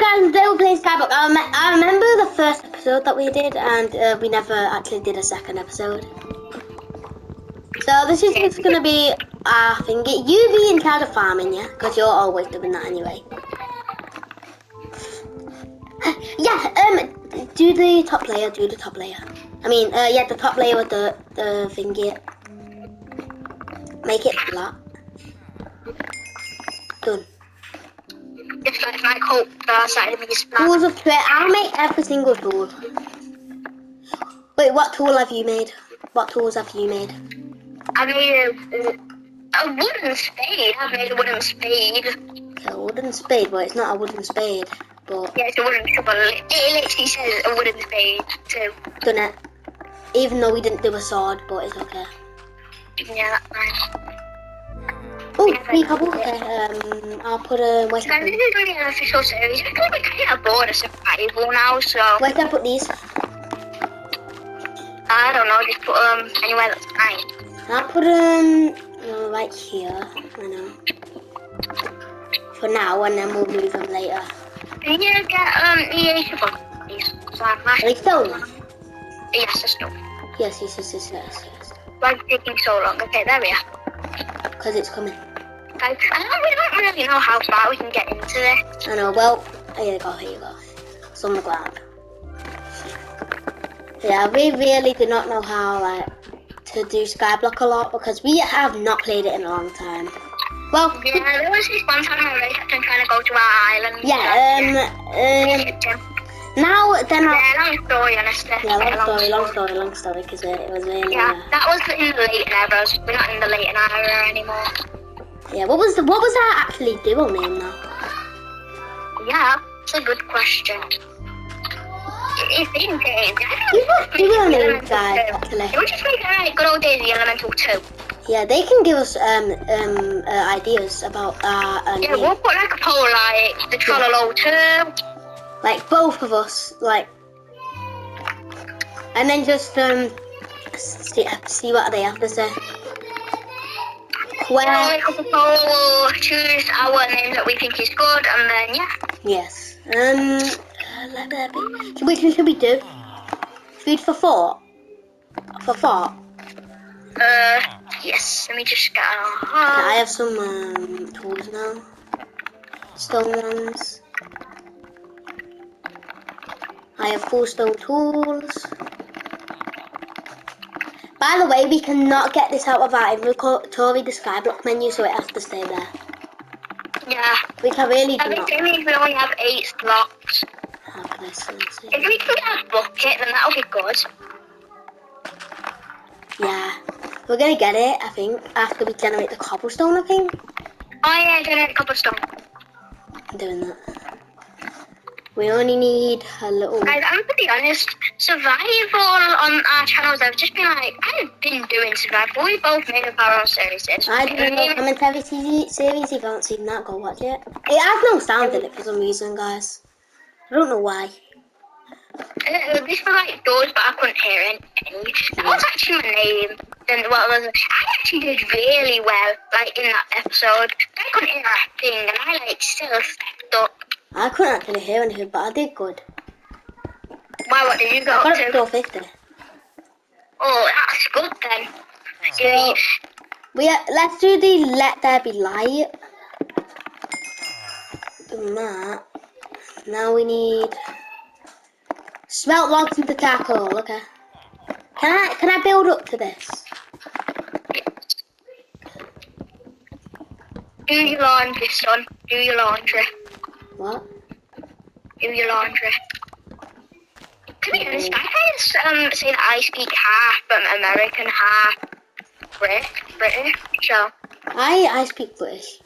guys, today we're playing Skyblock. I, I remember the first episode that we did, and uh, we never actually did a second episode. So this is just gonna be our thing. You be in charge of farming, yeah? Because you're always doing that anyway. yeah, um, do the top layer, do the top layer. I mean, uh, yeah, the top layer with the, the thingy. Make it flat. Done. Just like my coat side of me is black. Tools of trade. I'll make every single tool. Wait, what tool have you made? What tools have you made? I made a, a wooden spade. I made a wooden spade. A wooden spade, but it's not a wooden spade. But Yeah, it's a wooden shovel. It literally says a wooden spade too. done it. Even though we didn't do a sword, but it's okay. Yeah, that's. Oh, three cobble. Okay, um, I'll put a. So can this I, is really an official series. I like we're kind of bored of survival now, so where can I put these? I don't know. Just put them um, anywhere that's nice. I'll put them uh, right here. I know. For now, and then we'll move them later. Can you get um EA shovel, please? So I'm they stone? Yes, it's not. Yes, yes, yes, yes, yes, yes. Why is it taking so long? Okay, there we are. Because it's coming. I don't, we don't really know how far we can get into this. I know. Well, here you go. Here you go. It's on the ground. Yeah, we really do not know how like to do Skyblock a lot because we have not played it in a long time. Well, Yeah, there was this one time I really kept on trying to go to our island. yeah. Um. um now then. Yeah, I, long story, honestly. yeah. Quite a Long story. Long story. Long story. Because it, it was really. Yeah, Uh, that was in the late eras. We're not in the late era anymore. Yeah. What was the, what was our actually duo name now? Yeah, that's a good question. It's in games. You got duo names, guys. Actually. Was just like uh, good old days, the Elemental 2. Yeah, they can give us um um uh, ideas about uh, Yeah, name. we'll put like a poll like the Trololo 2. like both of us, like, and then just um see, see what they have to say. Make up a poll, choose our name that we think is good, and then yeah. Yes. Um. uh, be. Which one should we do? Food for thought. For thought. Uh, yes. Let me just get Okay, I have some um, tools now. Stone ones. I have four stone tools. By the way, we cannot get this out of our inventory, the skyblock menu, so it has to stay there. Yeah. Which I really do I not we only have eight slots. this. let's see. If we can get a bucket, then that'll be good. Yeah. We're gonna get it, I think, after we generate the cobblestone, I think. Oh yeah, generate a cobblestone. I'm doing that. We only need a little... Guys, I'm be honest, survival on our channels, I've just been like, I've been doing survival. We both made up our own series. I don't know commentary series, series, if you haven't seen that, go watch it. It has no sound in it for some reason, guys. I don't know why. Uh, this was like doors, but I couldn't hear it. That was actually my name. Then what was it? I actually did really well, like in that episode. I couldn't hear a thing, and I like still stepped up. I couldn't actually hear anything, but I did good. Wow, what did you go I got up up to? to 50. Oh, that's good then. So, we uh, let's do the let there be light. Do that. Now we need smelt logs into charcoal. Okay. Can I can I build up to this? Do your laundry, son. Do your laundry. What? Do your laundry. To be honest, my parents um, say that I speak half um, American, half Brit, British. So I I speak British.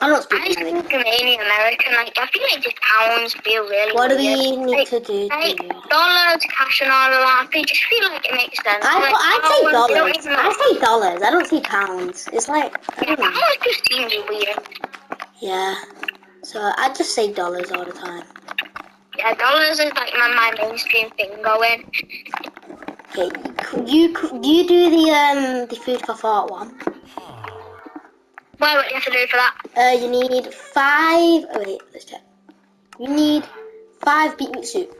I don't I speak American. mainly American. Like I feel like the pounds feel really. What do weird. we need like, to do? Like to- dollars, cash, and all of that. They just feel like it makes sense. I like, I say dollars. I say dollars. I don't say pounds. It's like I don't know. pounds just seems weird. Yeah. So I just say dollars all the time. Yeah, dollars is like my, my mainstream thing going. Okay, you you do the um the food for thought one? Well, what do you have to do for that? Uh, you need five. Oh wait, let's check. You need five beetroot soup.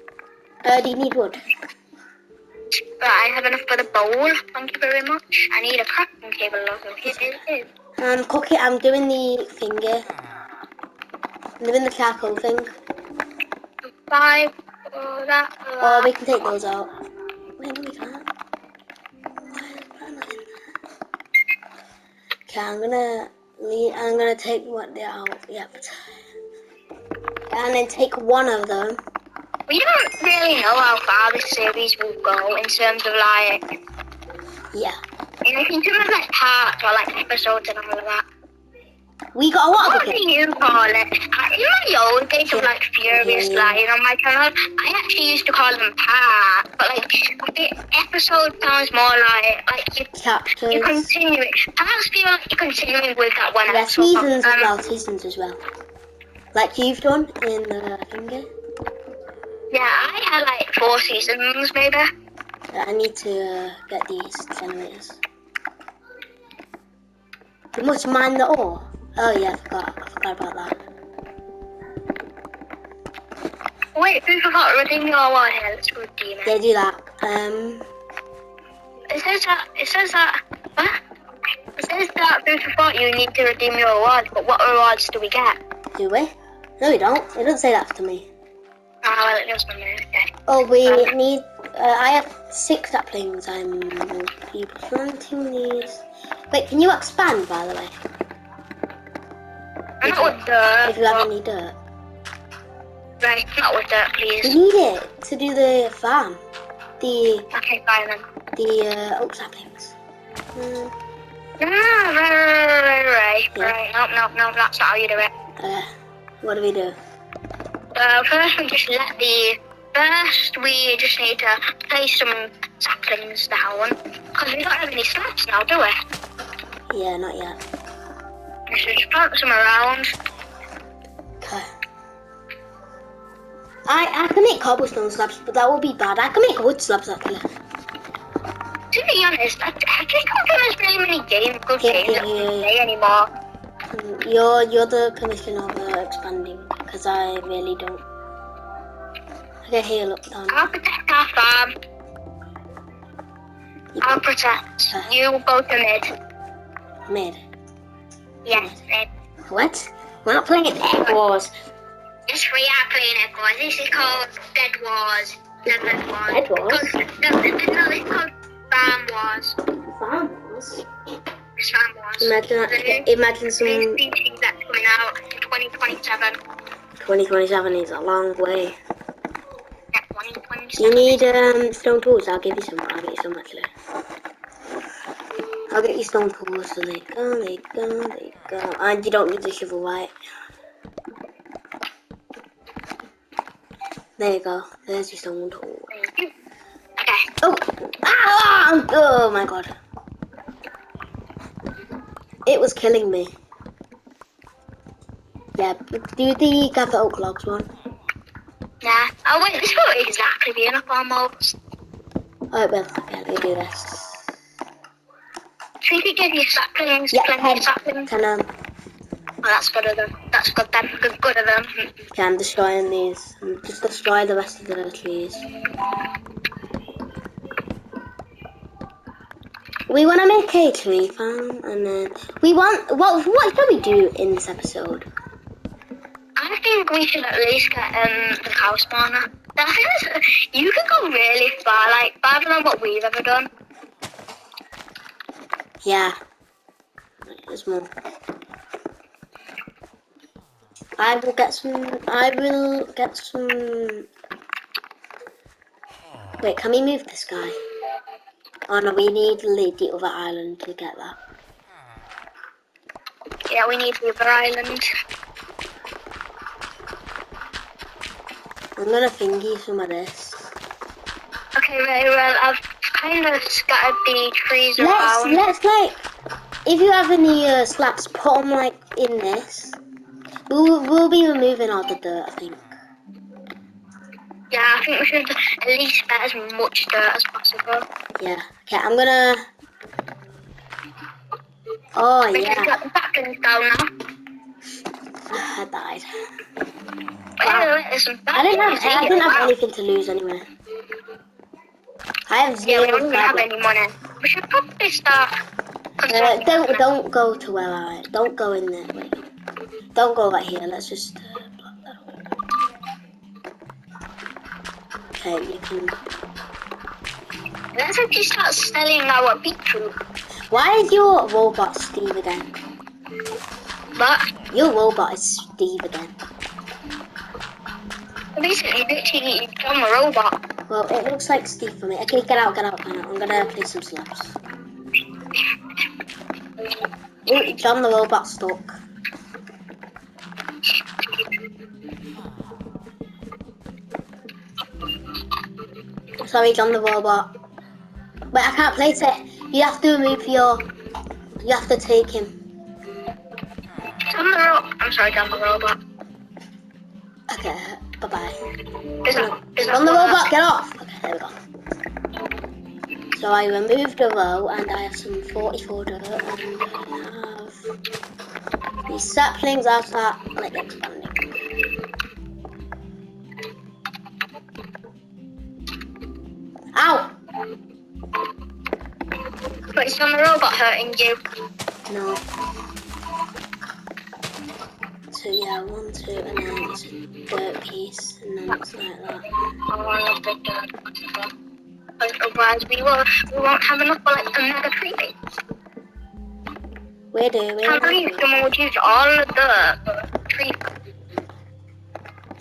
Uh, do you need wood? But I have enough for the bowl. Thank you very much. I need a crafting table also. Here it is. Um, cook it. I'm doing the finger. I'm doing the charcoal thing. Five. Oh, that. Uh, we can take those out. Wait, no, we can't. Okay, I'm gonna leave, I'm gonna take what they out. Yep. And then take one of them. we don't really know how far this series will go in terms of like, Yeah. in, in terms of like parts or like episodes and all of that. We got a lot What do bucket. you call it? Uh, In my old days of like Furious. Lion on my channel, I actually used to call them parts, but like the episode sounds more like like you you Chapters. continue it. I just feel like you're continuing with that one Yeah, episode. seasons as Um, well. Seasons as well. Like you've done in the finger. Yeah, I had like four seasons maybe. Yeah, I need to uh, get these generators. You must mine the ore. Oh yeah, I forgot. I forgot about that. Wait, we forgot to redeem your war here. Let's redeem it. Yeah, do that. Um, It says that. It says that. What? It says that food for thought you need to redeem your rewards, but what rewards do we get? do we? No, we don't. It doesn't say that to me. Ah, well, it does me. Okay. Oh, we need. Uh, I have six saplings. I'm planting these. Wait, can you expand by the way? I'm not with dirt. If you have any dirt, Right, not with dirt, we please. need it to do the farm. The Okay, fine then. the uh, oak saplings. Mm, Ah, right, right, right, right, Yeah. right. Nope, nope, nope, that's not how you do it. uh, what do we do? Uh, first we just let the... First we just need to place some saplings down. Because we don't have any slabs now, do we? Yeah, not yet. We should just plant some around. I I can make cobblestone slabs, but that will be bad. I can make wood slabs actually. To be honest, I, I just don't think there's really many game, good Yeah, games yeah, yeah, play anymore. You're you're the commissioner of uh, expanding because I really don't. Okay, here look down. I'll protect our farm. I'll protect. You go to mid. Mid. Yes, mid. What? We're not playing Egg Wars. Yes, we are playing it, boys. This is called Bed Wars. No, Bed Wars. Bed Wars? No, no, it's called Farm Wars. Farm Wars. It's Farm Wars. Imagine The imagine some that's coming out in 2027. 2027 is a long way. Yeah, You need um stone tools. I'll give you some. I'll get you some actually. I'll get you stone tools. So they go, they go, they go. And you don't need the shovel, right? There you go. There's your stone tool. Okay. Oh! Ah! Oh my god. It was killing me. Yeah, but do the gather oak logs one. Yeah. Oh wait, this won't exactly be enough almost. Oh, it will. Okay, let me do this. So you give you saplings, Yeah, ten. Ten, um, Oh, that's good of them. That's good. Good, of them. okay, I'm destroying these. Just destroy the rest of the trees. We want to make a tree farm, and then we want. What what shall we do in this episode? I think we should at least get um the cow spawner. You can go really far, like farther than what we've ever done. Yeah. There's more. I will get some. I will get some. Wait, can we move this guy? Oh no, we need to leave the other island to get that. Yeah, we need the other island. I'm gonna thingy some of this. Okay, very well. I've kind of scattered the trees Let's around. let's like, if you have any uh, slabs, put them like in this. We'll we'll be removing all the dirt, I think. Yeah, I think we should at least get as much dirt as possible. Yeah. Okay, I'm gonna. Oh We yeah, get the saplings down now. I died. Some. I didn't have I didn't have anything to lose anyway. I have zero. Yeah, we don't have any money. We should probably start. Uh, don't don't go to where I don't go in there. Wait. Don't go right here. Let's just uh, block that. Okay, you can. Let's actually start selling our beetroot. Why is your robot Steve again? But Your robot is Steve again. basically, literally, I'm a robot. Well, it looks like Steve for me. Okay, get out, get out, get out. I'm gonna play some slabs. Ooh, John the robot stuck. Sorry, John the robot. But I can't place it. You have to remove your. You have to take him. I'm the ro- I'm sorry, I'm the robot. Okay, bye bye. Is that, is John the robot, get off! Okay, there we go. So I removed the row and I have some 44 dirt and I have these saplings start like expanding. On the robot hurting you? No. So yeah, one, two, and then it's a dirt piece, and then it's like that. Oh, I love the dirt. But Otherwise, we will we won't have enough for like a mega tree base. We're doing Can't believe someone would use all of the tree.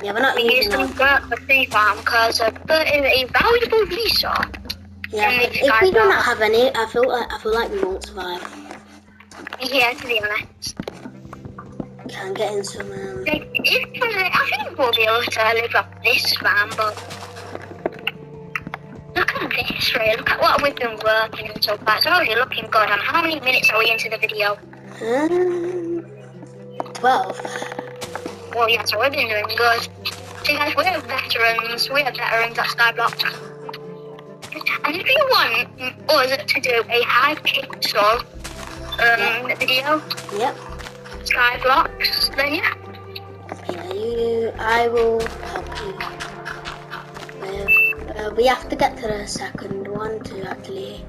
Yeah, we're not We use using dirt for tree farm because dirt is a valuable resource. Yeah, if, we do not have any, I feel like I feel like we won't survive. Yeah, to be honest. Can get in some. Um, Like, if, uh, I think we'll be able to live up this farm, but look at this, Ray. Look at what we've been working and so far. It's already looking good. And how many minutes are we into the video? um, Twelve. Well, yeah, so we've been doing good. So guys, we're veterans. We're veterans at Skyblock. If you want us to do a Hypixel um, video, Yep. Skyblocks, then yeah. Yeah, you. I will help you. With, uh, we have to get to the second one to actually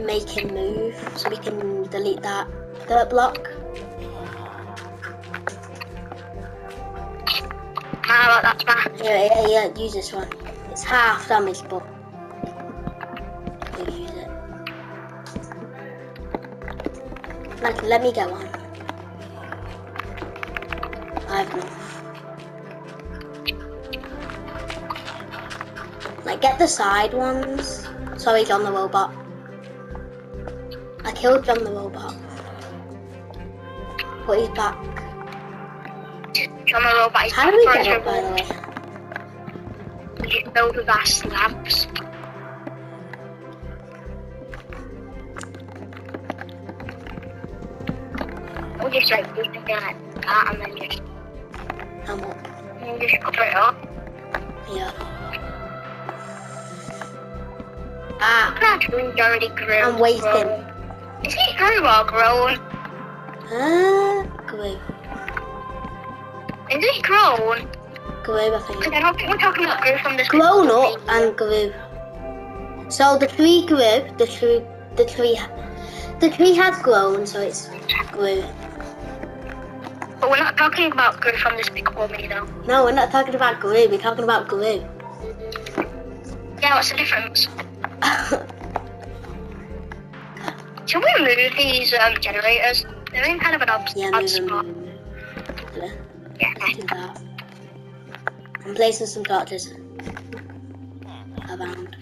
make him move, so we can delete that dirt block. Nah, that's fine. Yeah, yeah, yeah. Use this one. It's half damage, but Like, let me get one. I have enough. Like, get the side ones. Sorry, John the robot. I killed John the robot. But he's back. John the robot is How do we get up, by the way? We get build with our slabs. Just like do something like that and then just, I'm up. and just cover it up. Yeah. Ah, that tree's already grown. I'm waiting. grown. Is it grew or grown? ah, glue. Is it grown? Glue, I Because think. I don't think we're talking about grew from this. Grown up and grew. So the tree grew, the tree, the tree, the tree has grown, so it's grew. But we're not talking about grew from this big hole though. No, we're not talking about glue, we're talking about glue. Yeah, what's the difference? Should we remove these um, generators? They're in kind of an odd, yeah, odd move spot. move them. Yeah, Do that. I'm placing some torches around.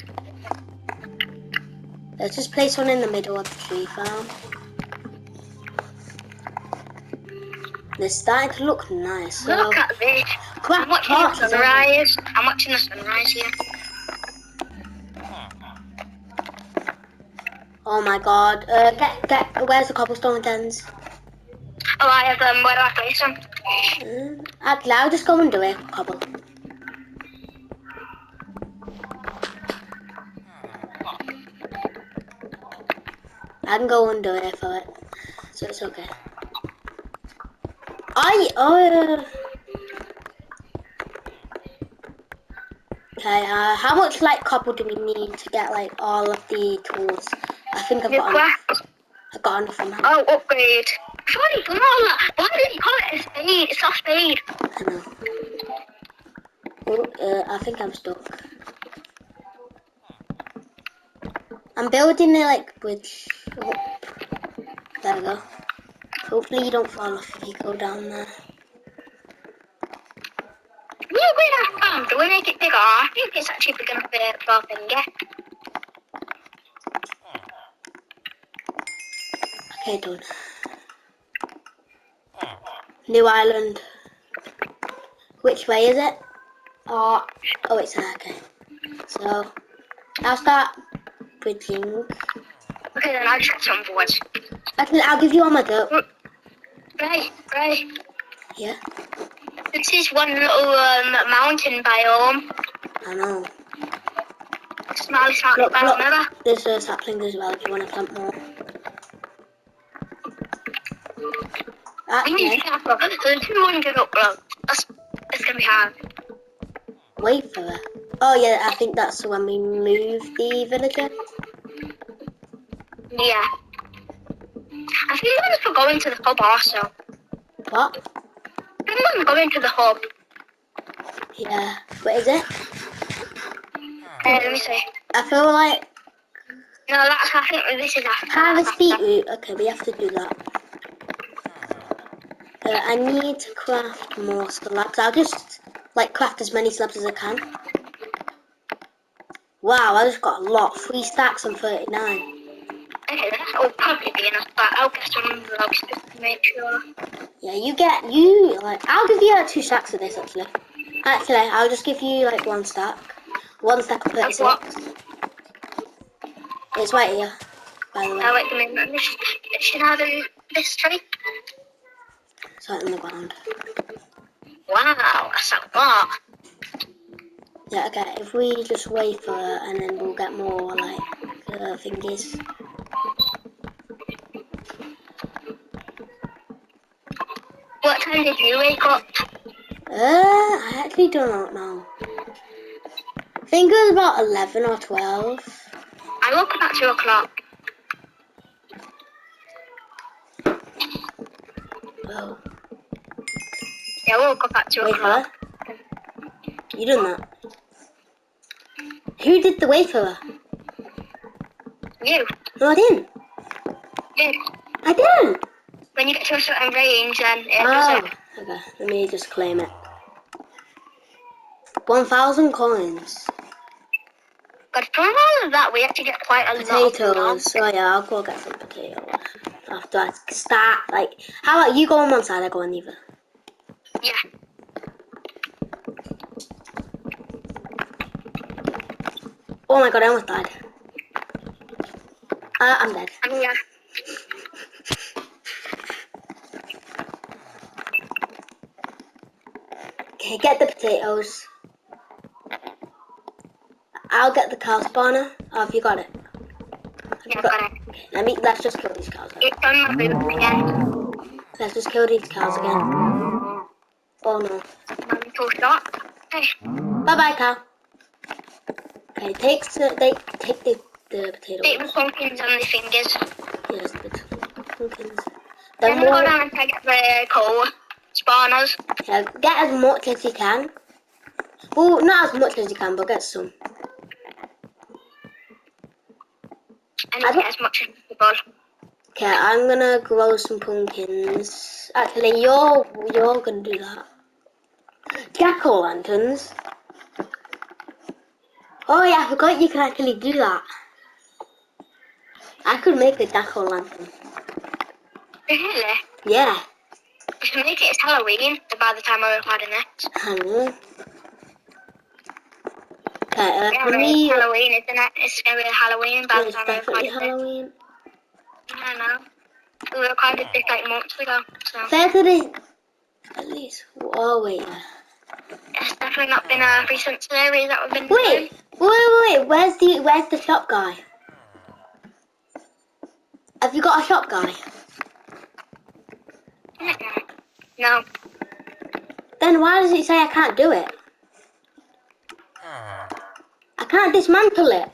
Let's just place one in the middle of the tree farm. They're starting to look nice. So Look at this. I'm watching the sunrise. I'm watching the sunrise here. Oh my god. Uh, get, get, where's the cobblestone tens? Oh, I have um, where do I place them? Mm, actually, I'll just go and do it. Cobble. I can go and do it for it, so it's okay. I oh. Okay, uh, how much like copper do we need to get like all of the tools? I think I've got enough. I've got enough from now. Oh, upgrade. Done all that. Why did you call it a spade? It's not a spade. I know. Oh, uh, I think I'm stuck. I'm building the like bridge. Oh. There we go. Hopefully you don't fall off if you go down there. Can you upgrade our farm? Do we make it bigger? I think it's actually big enough for for our finger. Okay, done. New island. Which way is it? Oh, oh, it's there. Okay. So, I'll start bridging. Okay, then I'll just get some boards. Actually, I'll give you all my dirt. Right, right. Yeah, This is one little um, mountain biome. I know. Mountain Look, biome. There's a sapling as well if you want to plant more. We need to Okay. be careful. There's 200 uploads. That's, that's gonna be hard. Wait for it. Oh yeah, I think that's when we move the villager. Yeah. I think I'm for going to the hub also. What? I think I'm going to the hub. Yeah. What is it? Uh, let me see. I feel like No, that's I think this is after. harvest that's after. beetroot. Okay, we have to do that. Uh, I need to craft more slabs. I'll just like craft as many slabs as I can. Wow, I just got a lot. Three stacks and 39. Okay, that's will probably be enough, but I'll get some logs just to make sure. Yeah, you get you like. I'll give you like two stacks of this actually. Actually, I'll just give you like one stack. One stack of Of 36. what? It's right here, by the way. Oh, wait a minute. Sh- should do this tree? It's right on the ground. Wow, that's a lot. Yeah, okay. If we just wait for it, and then we'll get more like uh, thingies. What time did you wake up? Uh, I actually do not know. I think it was about eleven or twelve. I woke up at 2 o'clock. Oh, Yeah, I woke up at 2 o'clock. You done that? Who did the her? You. No, I didn't. You. I didn't. When you get to a certain range, then it does Oh, it. okay. Let me just claim it. One thousand coins. But from all of that, we have to get quite a lot of Potatoes. Oh yeah, I'll go get some potatoes. After I start, like, how about you go on one side, I go on the other. Yeah. Oh my god, I almost died. Uh, I'm dead. And yeah. Okay, get the potatoes. I'll get the cow spawner. Oh, have you got it? Yeah, got it. Okay, let me. Let's just kill these cows. It's on my boot again. Let's just kill these cows again. Oh no. Shot. Hey. Bye bye, cow. Okay, take the they take the the Take potatoes. the pumpkins on the fingers. Yes, the pumpkins. Then Then we'll go down and take the coal spawners. yeah, get as much as you can. Well, not as much as you can, but get some. And I get as much as possible. Okay, I'm gonna grow some pumpkins. Actually, you're you're gonna do that. Jack o' lanterns. Oh yeah, I forgot you can actually do that. I could make a jack o' lantern. Really? Yeah, We should make it as Halloween by the time I record the next. Know. Okay, uh, Yeah, me, Halloween, isn't it? It's gonna be Halloween by the time I record definitely it. Halloween. I know. We recorded this like months ago, so Saturday, at least. Oh wait, it's definitely not been a recent series that we've been Wait, wait, wait, wait. Where's the where's the shop guy? Have you got a shop guy? No. Then why does it say I can't do it? I can't dismantle it.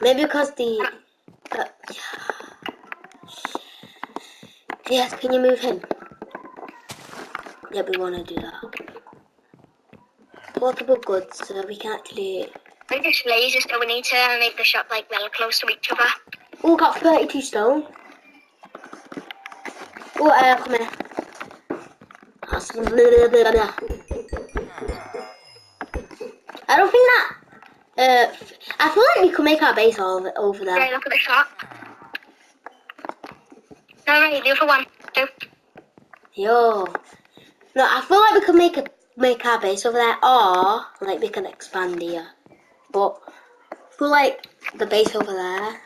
Maybe because the. Uh, yes, can you move him? Yep, we want to do that. Portable goods, so that we can actually. We're just lazy, so we need to make the shop like well close to each other. Oh, got 32 stone. Come here. That's- I don't think that. Uh, I feel like we could make our base over, over there. look at the shop. No, the other one. Two. Yo. No, I feel like we could make a make our base over there, or like we can expand here. But I feel like the base over there.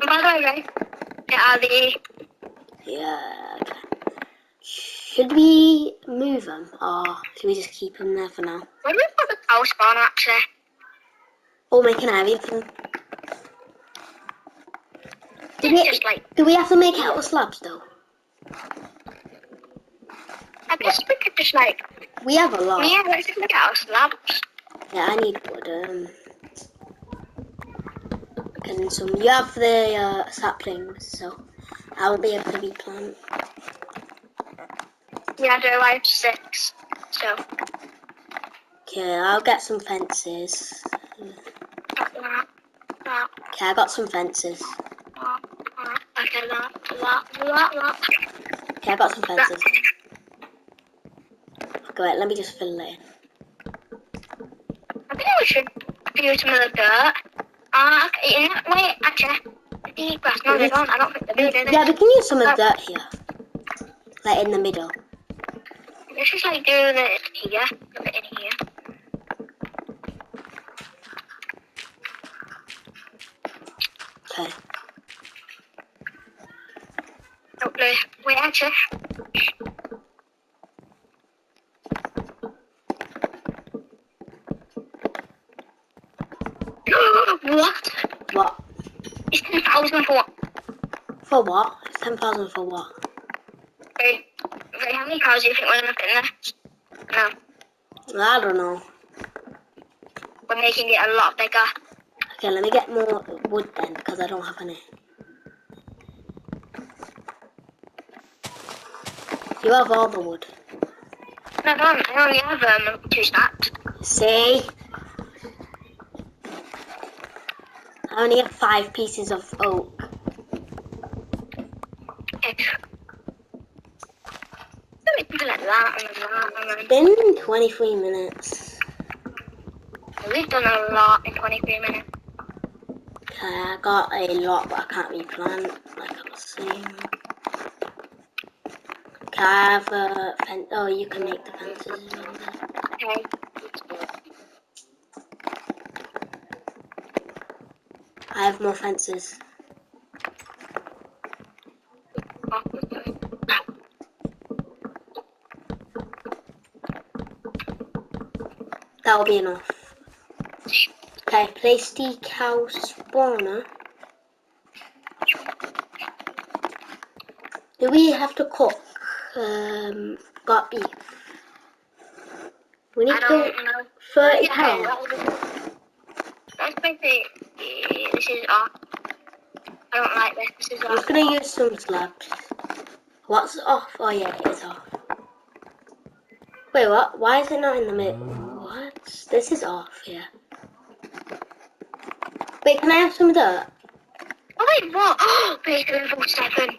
And by the way, right, there are the Yeah. Should we move them, or should we just keep them there for now? where do we put the cow spawner actually? Or make an area for them? It's we, just like do we have to make out of slabs though? I guess we could just like We have a lot. yeah, let's just make out of slabs. Yeah, I need wood. Um, and some. You have the uh, saplings, so I will be able to replant. Yeah, I do I have six. So Okay, I'll get some fences. Okay, I got some fences. Okay, I got some fences. Okay, wait, let me just fill it in. I think we should do some of the dirt. Ah, okay, way, actually, the grass. No, they don't. I don't think they do, do they? Yeah, we can use some of the dirt here, like in the middle. Let's just like do this here, a bit in here. Okay. Hopefully, wait, actually. what? What? It's 10,000 for what? For what? Ten thousand for what? Wait, wait, how many cows do you think we're gonna put in there? No, I don't know. we're making it a lot bigger. Okay, let me get more wood then, because I don't have any. You have all the wood. No, I don't. I only have um, two stacks. See? I only have five pieces of oak. Okay. Something like that and then that and It's been 23 minutes. we've done a lot in 23 minutes. Okay, I got a lot, but I can't replant, like I was saying. Okay, I have a fence. Oh, you can make the fences. as well. Okay. I have more fences. That'll be enough. Okay, place the cow spawner. Do we have to cook? Um, got beef. We need I to don't know. 30 Yeah, pounds. that would Let's make it. This is off. I don't like this. This is I'm off. just gonna use some slabs. What's off? Oh yeah, it is off. Wait, what? Why is it not in the middle? This is off, yeah. Wait, can I have some dirt? Oh wait, what? Oh, wait, level seven.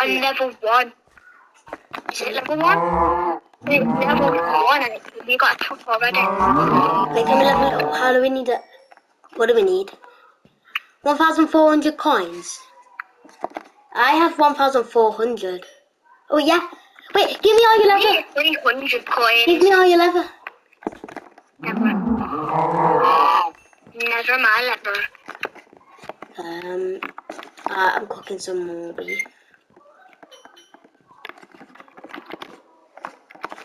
On level one. Is it level one? Wait, level one, and we got a top already. Wait, can we level it up? How do we need it? What do we need? 1,400 coins. I have 1,400. Oh yeah. Wait, give me all your leather. need 300 Give me all your leather. Never. Never my level. Um, uh, I'm cooking some more beef.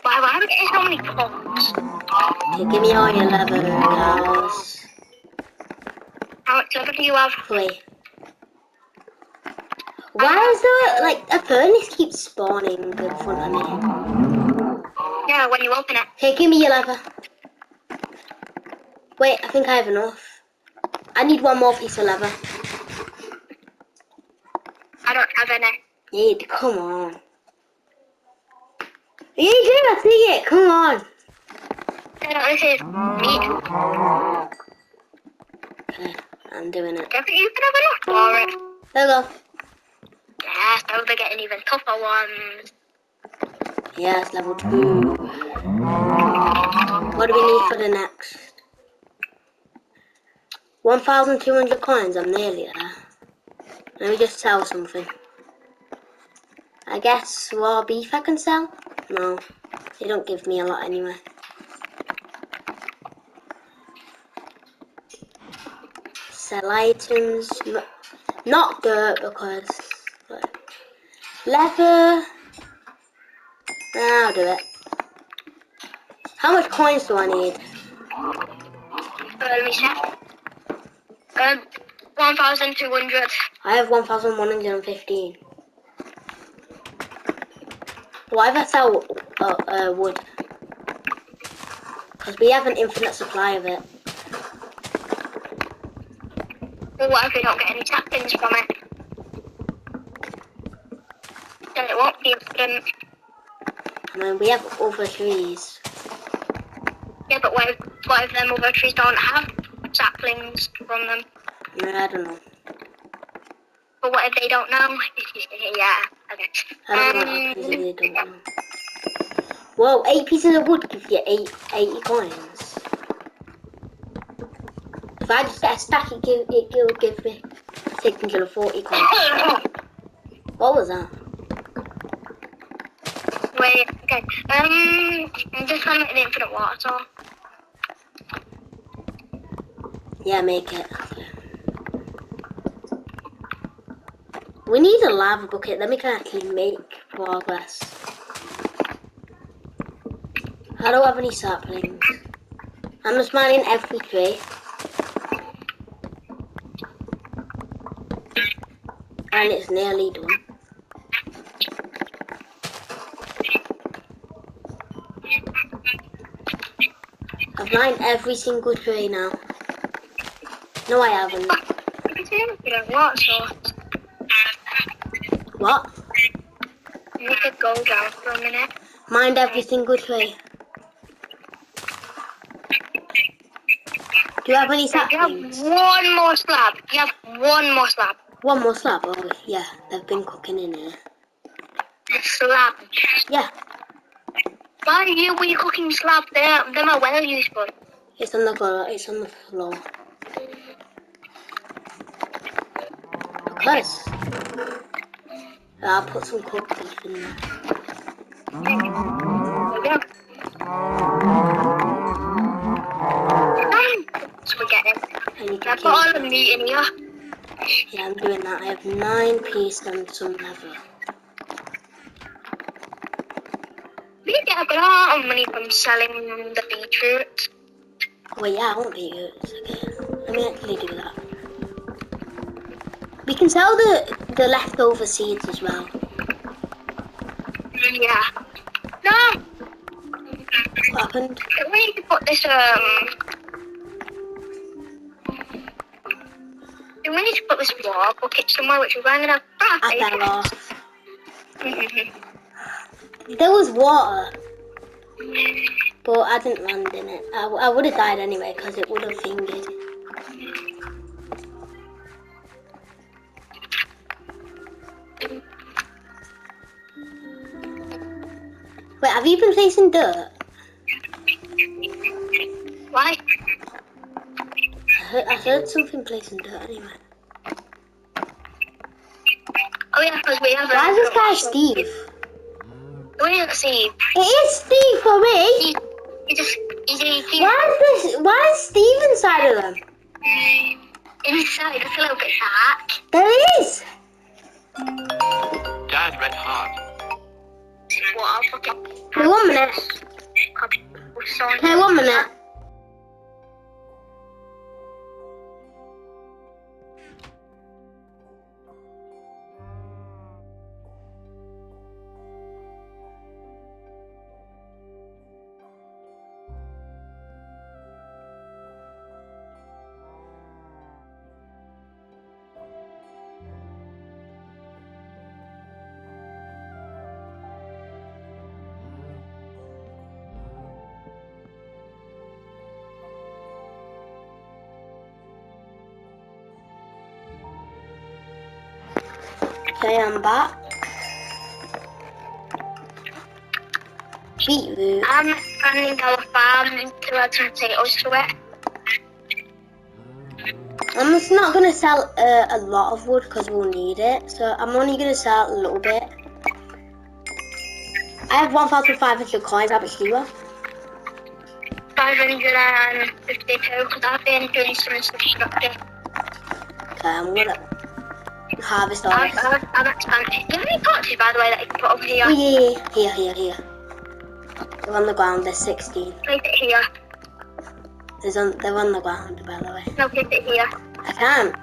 Why, why are we getting so many coins? Okay, give me all your leather, cows. How much level do you have? Wait. Why is there like a furnace keeps spawning in front of me? Yeah, when you open it. Hey, give me your leather. Wait, I think I have enough. I need one more piece of leather. I don't have any. Need, come on. You do, I see it. Come on. I don't, this is meat. Okay, I'm doing it. Think you can have enough for it. There we go. Yes, now they're getting even tougher ones. Yes, level two. What do we need for the next? 1,200 coins, I'm nearly there. Let me just sell something. I guess raw beef I can sell? No, they don't give me a lot anyway. Sell items, no- not dirt because leather. I'll do it. How much coins do I need? Let me check. Um, 1,200. I have 1,115. Why I sell uh, uh, wood? Because we have an infinite supply of it. Well, what if we don't get any saplings from it? Then it won't be um, I mean, we have other trees. Yeah, but what if, what if them other trees don't have saplings from them? I don't know. But what if they don't know? yeah, okay. I don't know Um, they don't know. Whoa, eight pieces of wood give you eight, 80 coins. If I just get a stack, it, give, it will give me 640 coins. What was that? Wait, okay. Um, I'm just trying to make the infinite water. Yeah, make it. We need a lava bucket, then we can actually make progress. I don't have any saplings. I'm just mining every tree. And it's nearly done. I've mined every single tree now. No, I haven't. It's the infinite water source. What? We could go down for a minute. Mind every single tree. Do you have any slabs? You have one more slab. You have one more slab. One more slab. Oh, yeah. They've been cooking in here. The slab. Yeah. Why are you, were you cooking slab? They're, they're not well used, useful. It's on the floor. It's on the floor. Because I'll put some beef in there. Yeah. Spaghetti. I need to I keep. put all the meat in here. Yeah, I'm doing that. I have nine pieces and some leather. We get a amount of money from selling the beetroot. Oh yeah, I won't be it. Okay. Let me actually do that. We can sell the the leftover seeds as well. Yeah. No, What happened? we need to put this, um... We need to put this water bucket somewhere, which we're going to have. off. There was water, but I didn't land in it. I, I would have died anyway because it would have fingered. Wait, have you been placing dirt? Why? I heard, I heard something placing dirt anyway. Oh yeah, because we have. Why is this guy Steve? We didn't see. It is Steve for me. He, he just. Why is this? Why is Steve inside of them? inside. It's a little bit dark. There is. Dad Red Heart. Hey, one minute. Hey, one minute. Okay, I'm back. Beetroot. I'm expanding our farm to add some potatoes to it. I'm just not gonna sell uh, a lot of wood because we'll need it. So I'm only gonna sell a little bit. I have 1,500 coins. How much do you have? 552 because I've been doing some stuff productive. Okay, I'm gonna harvest all I've, this. I've, I've expanded. Do you have any boxes, by the way, that you can put over here? Oh, yeah, yeah, here, here, here. They're on the ground. There's 16. Place it here. There's on, they're on the ground, by the way. No, place it here. I can't.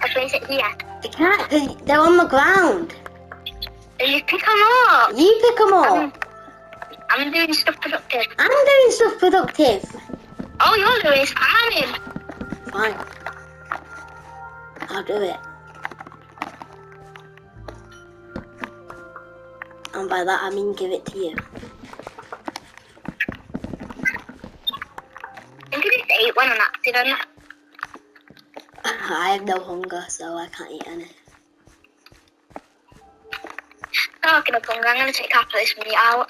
I place it here. I can't because they're on the ground. You pick them up. You pick them up. Um, I'm doing stuff productive. I'm doing stuff productive. All you're doing is farming. Fine. I'll do it. And by that I mean give it to you. I think it's eight one on accident. I have no hunger, so I can't eat any. Talking of hunger, I'm going to take half of this meat out.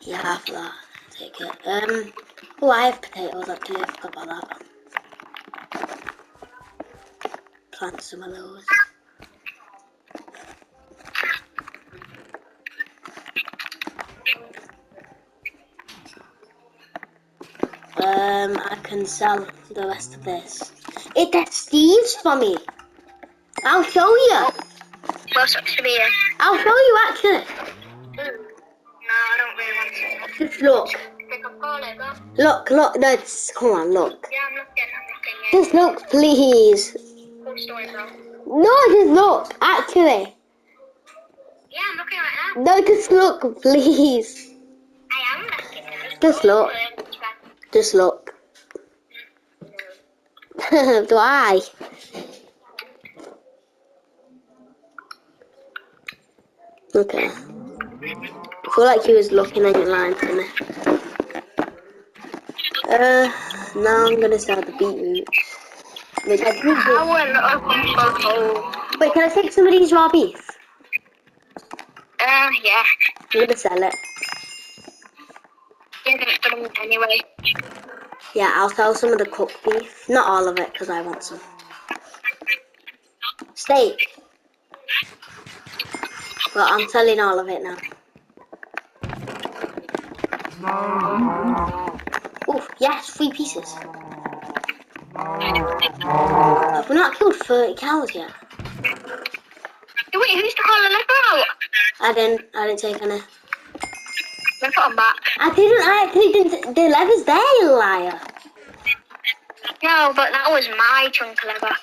Yeah, half of that. Take it. Um. Oh, I have potatoes actually. I forgot about that. Plant some of those. Um, I can sell the rest of this. It gets Steve's for me. I'll show you. Well, sucks to in. I'll show you actually. No, I don't really want to. Just look. Take a call it, go. Look, look. No, it's, come on, look. Yeah, I'm looking, I'm looking, yeah. Just look, please. Cool story, bro. No, just look. Actually. Yeah, I'm looking right now. No, just look, please. I am looking. Just look. Just look. Why? Okay. I feel like he was looking at your line to me. Uh, now I'm gonna sell the beetroot. Wait, I I this- will open photo. Wait, can I take some of these raw beef? Uh, yeah. I'm gonna sell it. Gonna put them anyway. Yeah, I'll sell some of the cooked beef. Not all of it, because I want some. Steak. Well, I'm selling all of it now. Oof, yes, three pieces. Have we not killed 30 cows yet? Wait, who's the caller left out? I didn't, I didn't take any. Put them back. I didn't, I actually didn't, the leather's there, you liar. No, but that was my chunk of leather.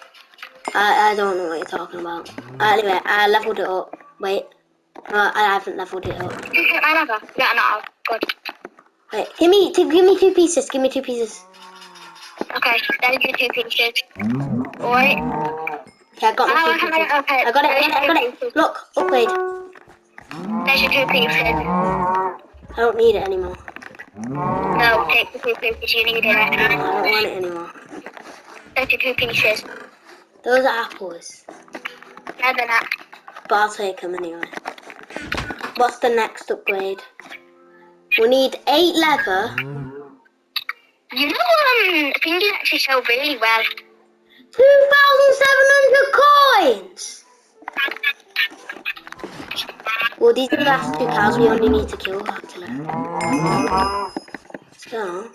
I, I don't know what you're talking about. Uh, anyway, I leveled it up. Wait. Uh, I haven't leveled it up. My leather? Yeah, no, good. Wait, give me, two, give me two pieces. Give me two pieces. Okay, there's your two pieces. Alright. Okay, I got my Oh, two pieces. okay. I got it. I got it. I got it. Look, upgrade. There's your two pieces. I don't need it anymore. No, take the two pieces, you need it. I don't want it anymore. There's your two pieces. Those are apples, Better than that. but I'll take them anyway. What's the next upgrade? We need eight leather. You know, um, things actually sell really well. 2,700 coins! Well, these are the last two cows we only need to kill, actually. So,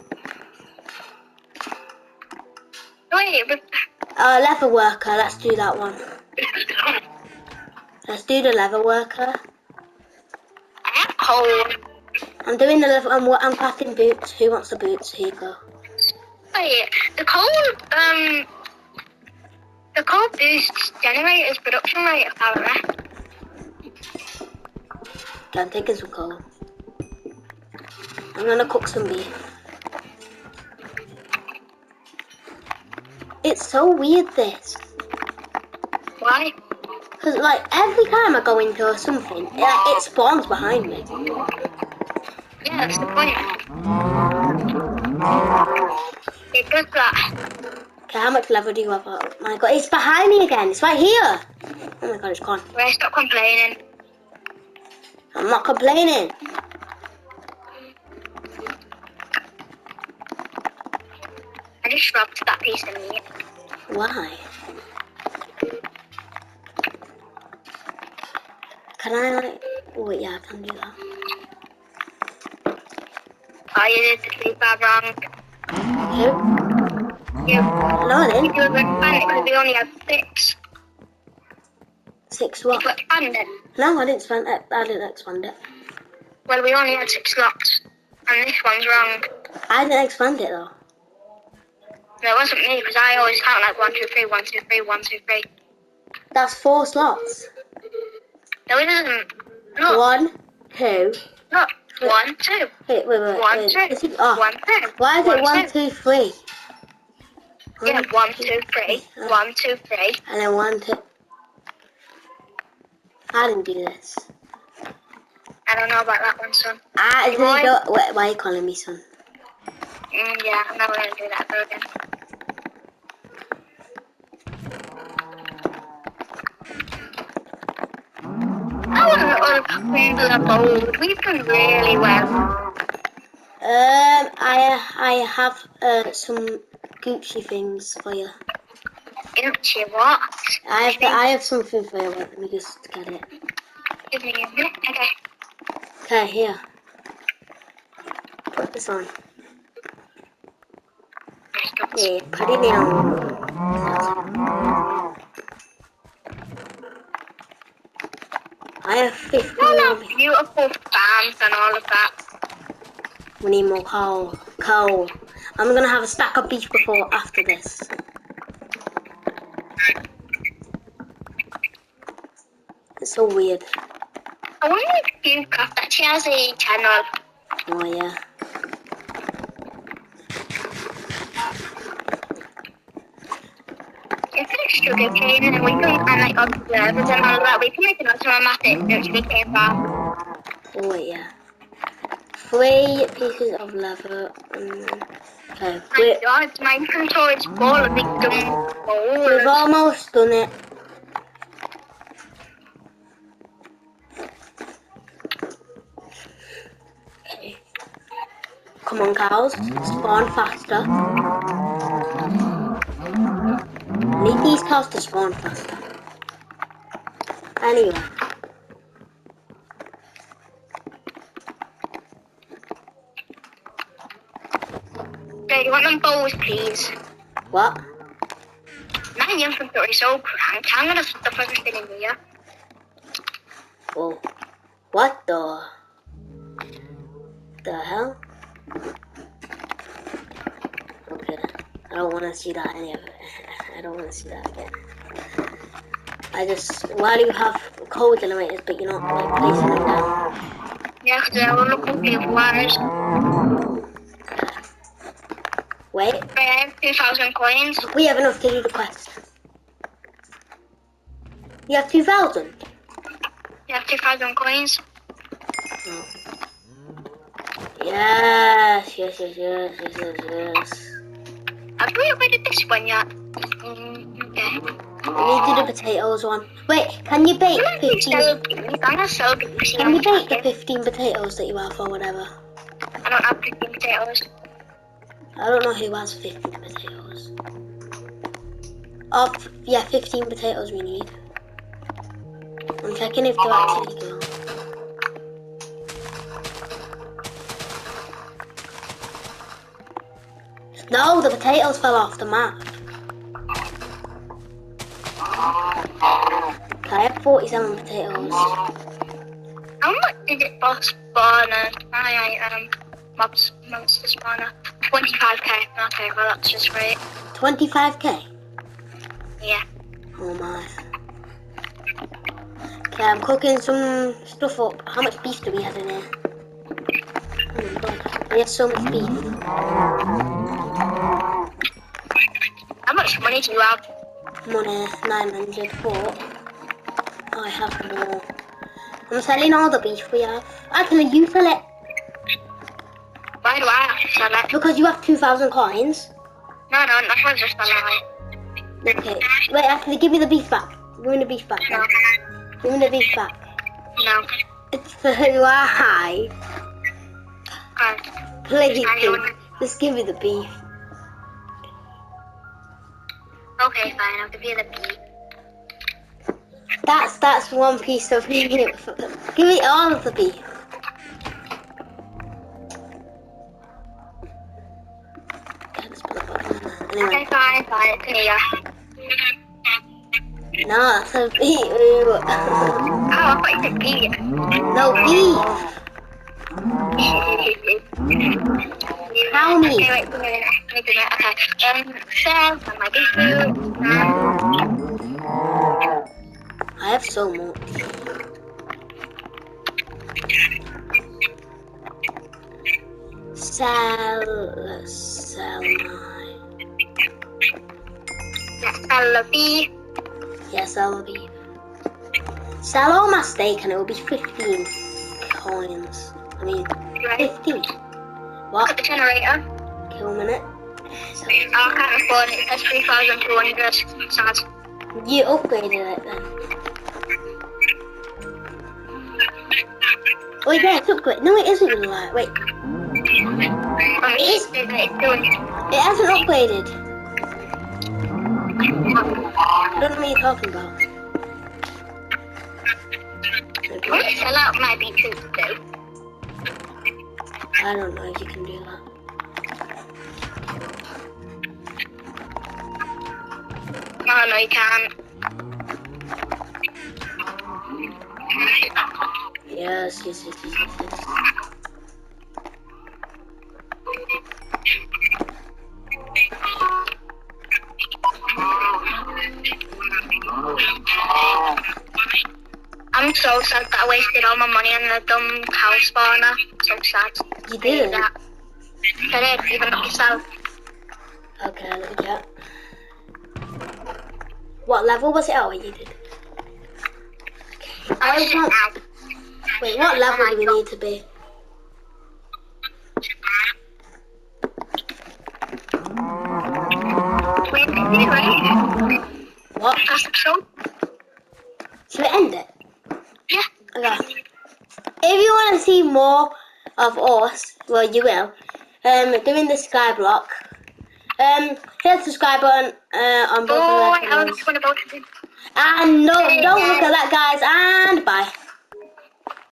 uh, leather worker, let's do that one. Let's do the leather worker. I have coal. I'm doing the leather, I'm, I'm crafting boots. Who wants the boots? Here you go. Wait, the coal, um, the coal boosts generators production rate apparently. I'm taking some coal. I'm gonna cook some beef. It's so weird this. Why? Because like every time I go into something, it, like, it spawns behind me. Yeah, that's the point. It does that. Okay, how much level do you have? Oh my god, it's behind me again. It's right here. Oh my god, it's gone. Ray, stop complaining. I'm not complaining. I just rubbed that piece of meat. Why? Can I like? Oh wait, yeah, I can do that. You did the three bar wrong. Who? You, No, I you didn't. were expanded because we only have six. Six You what? were. No, I didn't expand it. I didn't expand it. Well, we only had six slots. And this one's wrong. I didn't expand it though. No, it wasn't me because I always count like one, two, three, one, two, three, one, two, three. That's four slots. No, it isn't. Look, One, two. look. One, two. Wait, wait, wait. One, wait. two. Is it, oh. One, two. Why is it one, two? two, three? Yeah, one, two, three. One, two, three. And then one, two. I didn't do this. I don't know about that one, son. I boy. go. Wait, why are you calling me son? Mm, yeah, I'm never gonna do that ever again. I want to unclean the bowl. We've done really well. Um, I I have uh, some Gucci things for you. Gucci, what? I have I have something for you. Let me just get it. Give me a minute. Okay. Okay, here. Put this on. Yeah, put it down. I have 50 Oh, no, beautiful fans and all of that. We need more coal. Coal. I'm gonna have a stack of beef before after this. So weird. I wonder if Gamecraft actually has a channel. Oh yeah. If it's sugar cane and we can and like observers and all that, we can make an automatic sugar cane bar. Oh yeah. Three pieces of leather. Um, okay, My we god, my control is full of big dumb we've almost done it. Cows. Spawn faster. Need these cows to spawn faster. Anyway. Okay, you want them bowls, please? What? My inventory is so cramped. I'm gonna stuff everything in here. Whoa. What the? The hell? Okay. I don't want to see that any of it. I don't want to see that again. I just, why do you have code generators but you're not like placing them down? Yeah, because I look okay for wires. Wait, I have 2,000 coins. we have enough to do the quest. You have 2,000? You have 2,000 coins. No. Yes, yes, yes, yes, yes, yes, yes. Have we upgraded this one yet? Okay. We need to do the potatoes one. Wait, can you bake I'm 15? sell these. I'm gonna sell these. Can you bake the 15 potatoes that you have or whatever? I don't have 15 potatoes. I don't know who has 15 potatoes. Oh, yeah, 15 potatoes we need. I'm checking if they're actually go. No, the potatoes fell off the map. I have 47 potatoes. How much did it cost spawner? I um mobs monster spawner. 25k. Okay, well that's just great. 25k? Yeah. Oh my. Okay, I'm cooking some stuff up. How much beef do we have in here? Oh my god. We have so much beef. How much money do you have? Money, 900 but I have more. I'm selling all the beef we have. Actually, you sell it Why do I have to sell it? because you have 2,000 coins. No, no, that was just a lie. Okay, wait, actually, give me the beef back. Give me the beef back. No. Then. Give me the beef back. No. It's for why? Please, I don't- just give me the beef. Okay, fine. I'll give you the beef. That's that's one piece of beef. Give me all of the beef. Okay, let's put it back in there. Okay, fine, fine. It's here. no, that's a beef. Oh, I thought you said beef. no beef. How many? Okay, wait, a minute. Give me. Okay. Um, Sam, and my beef food. I have so much. Sell, sell my. sell the beef. Yeah, sell the beef. Sell all my steak and it will be 15 coins. I mean, Right. 15. Got What? the generator. Kill a minute. So, I can't afford it. It says 3,200. Sad. you upgraded it then. Wait, yeah, it's upgraded. No, it isn't gonna lie. Wait, For me, it's, it's doing it. it hasn't upgraded. I don't know what you're talking about. To sell out my beetroot too. I don't know if you can do that. No, no, you can't. Yes, yes, yes, yes, yes. yes. I'm so sad that I wasted all my money on the dumb cow spawner. So sad. You I did? did that. I did, even up yourself. Okay, let me get. What level was it? Oh, you did. Oh, I I want- now. Wait, what level do we need to be? What? Should we end it? Yeah. Okay. If you want to see more of us, well, you will, um, doing the sky block, um, hit the subscribe button uh, on both Oh, of I our was channels. going about to do. And no, don't look at that, guys, and bye.